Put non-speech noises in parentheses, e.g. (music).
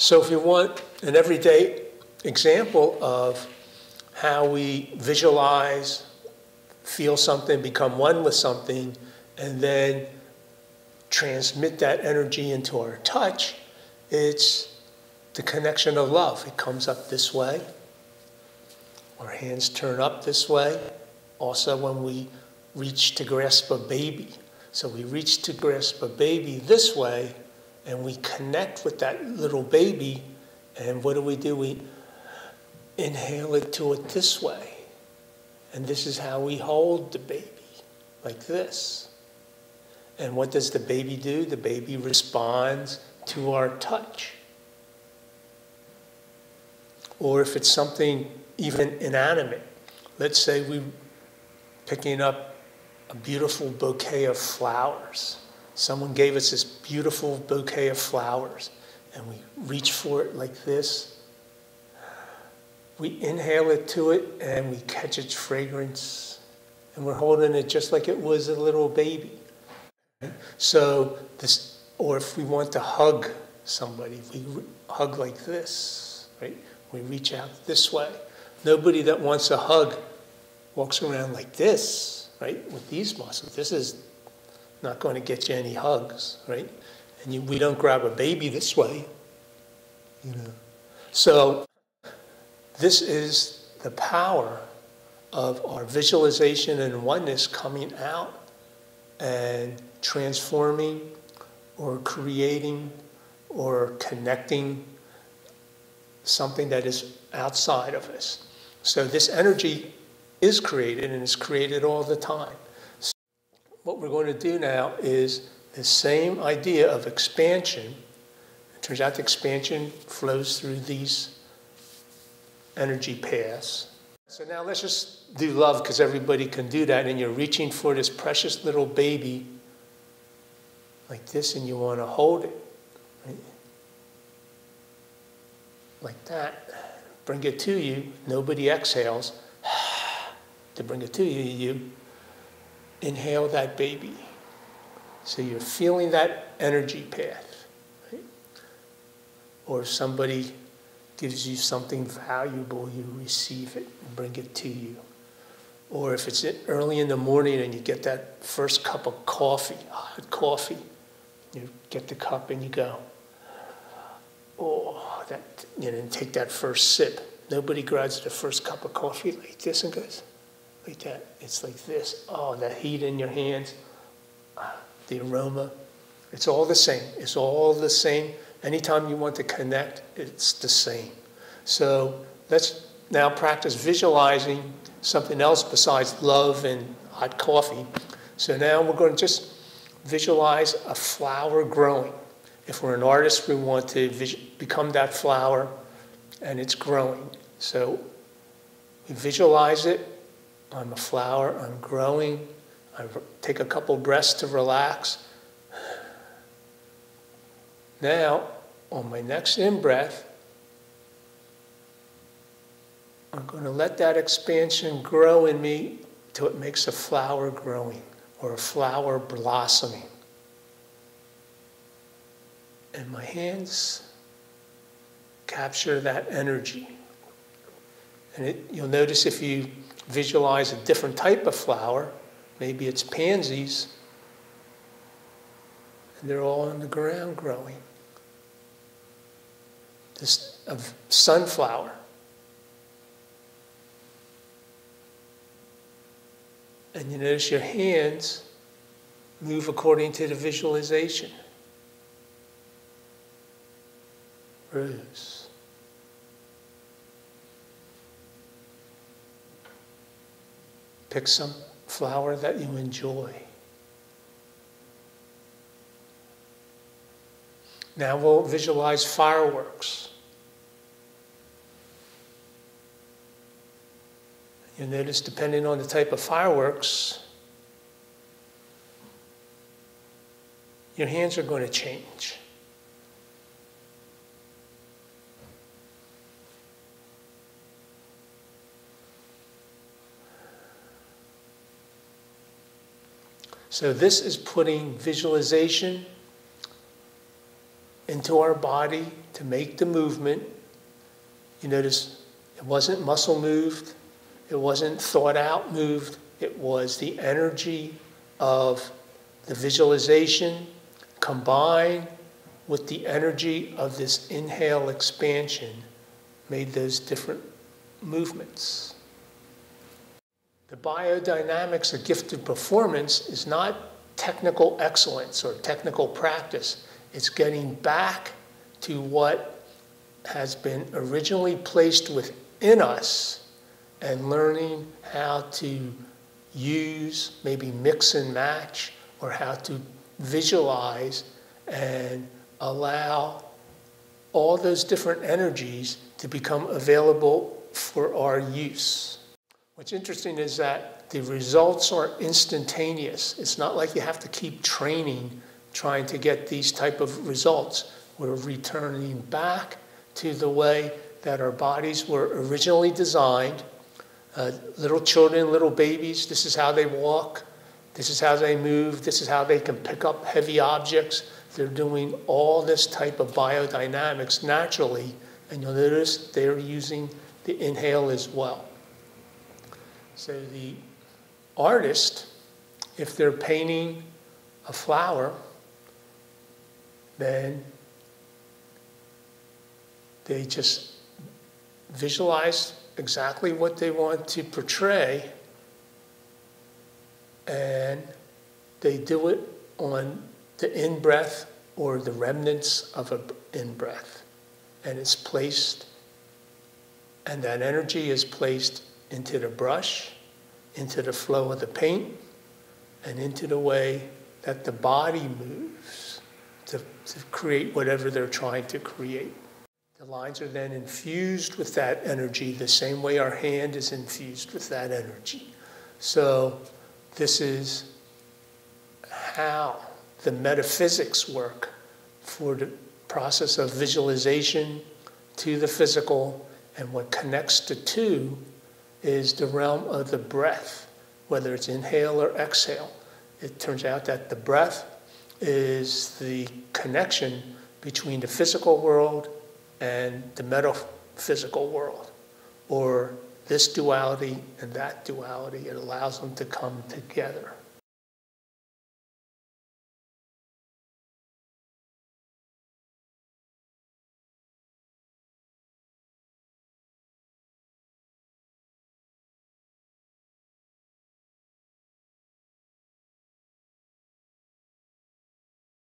So if you want an everyday example of how we visualize, feel something, become one with something, and then transmit that energy into our touch, it's the connection of love. It comes up this way. Our hands turn up this way. Also, when we reach to grasp a baby. So we reach to grasp a baby this way, and we connect with that little baby. And what do we do? We inhale it to it this way. And this is how we hold the baby, like this. And what does the baby do? The baby responds to our touch. Or if it's something even inanimate, let's say we are picking up a beautiful bouquet of flowers. Someone gave us this beautiful bouquet of flowers, and we reach for it like this. We inhale it to it, and we catch its fragrance, and we're holding it just like it was a little baby. So this, or if we want to hug somebody, we hug like this, right? We reach out this way. Nobody that wants a hug walks around like this, right? With these muscles, this is not going to get you any hugs, right? And you, we don't grab a baby this way, you know. So this is the power of our visualization and oneness coming out and transforming or creating or connecting something that is outside of us. So this energy is created and is created all the time. What we're going to do now is the same idea of expansion. It turns out the expansion flows through these energy paths. So now let's just do love because everybody can do that. And you're reaching for this precious little baby like this and you want to hold it. Right? Like that. Bring it to you. Nobody exhales. (sighs) to bring it to you, you inhale that baby. So you're feeling that energy path. Right? Or if somebody gives you something valuable, you receive it and bring it to you. Or if it's early in the morning and you get that first cup of coffee, hot coffee, you get the cup and you go, oh, that, you know, take that first sip. Nobody grabs the first cup of coffee like this and goes, like that. It's like this. Oh, that heat in your hands, the aroma. It's all the same. It's all the same Anytime you want to connect, it's the same. So let's now practice visualizing something else besides love and hot coffee. So now we're going to just visualize a flower growing. If we're an artist, we want to become that flower and it's growing. So we visualize it. I'm a flower, I'm growing. I take a couple breaths to relax. Now, on my next in breath, I'm going to let that expansion grow in me till it makes a flower growing or a flower blossoming. And my hands capture that energy. And it, you'll notice if you visualize a different type of flower, maybe it's pansies, and they're all on the ground growing this, of sunflower. And you notice your hands move according to the visualization. Rose. Pick some flower that you enjoy. Now we'll visualize fireworks. You'll notice, depending on the type of fireworks, your hands are going to change. So, this is putting visualization into our body to make the movement. You notice it wasn't muscle moved, it wasn't thought out moved, it was the energy of the visualization combined with the energy of this inhale expansion made those different movements. The biodynamics of gifted performance is not technical excellence or technical practice. It's getting back to what has been originally placed within us and learning how to use, maybe mix and match, or how to visualize and allow all those different energies to become available for our use. What's interesting is that the results are instantaneous. It's not like you have to keep training trying to get these type of results. We're returning back to the way that our bodies were originally designed. Uh, little children, little babies, this is how they walk, this is how they move, this is how they can pick up heavy objects. They're doing all this type of biodynamics naturally, and you'll notice they're using the inhale as well. So the artist, if they're painting a flower, then they just visualize exactly what they want to portray and they do it on the in breath or the remnants of an in breath. And it's placed, and that energy is placed into the brush, into the flow of the paint, and into the way that the body moves to, to create whatever they're trying to create. The lines are then infused with that energy the same way our hand is infused with that energy. So, this is how the metaphysics work for the process of visualization to the physical, and what connects the two is the realm of the breath, whether it's inhale or exhale. It turns out that the breath is the connection between the physical world and the metaphysical world, or this duality and that duality. It allows them to come together.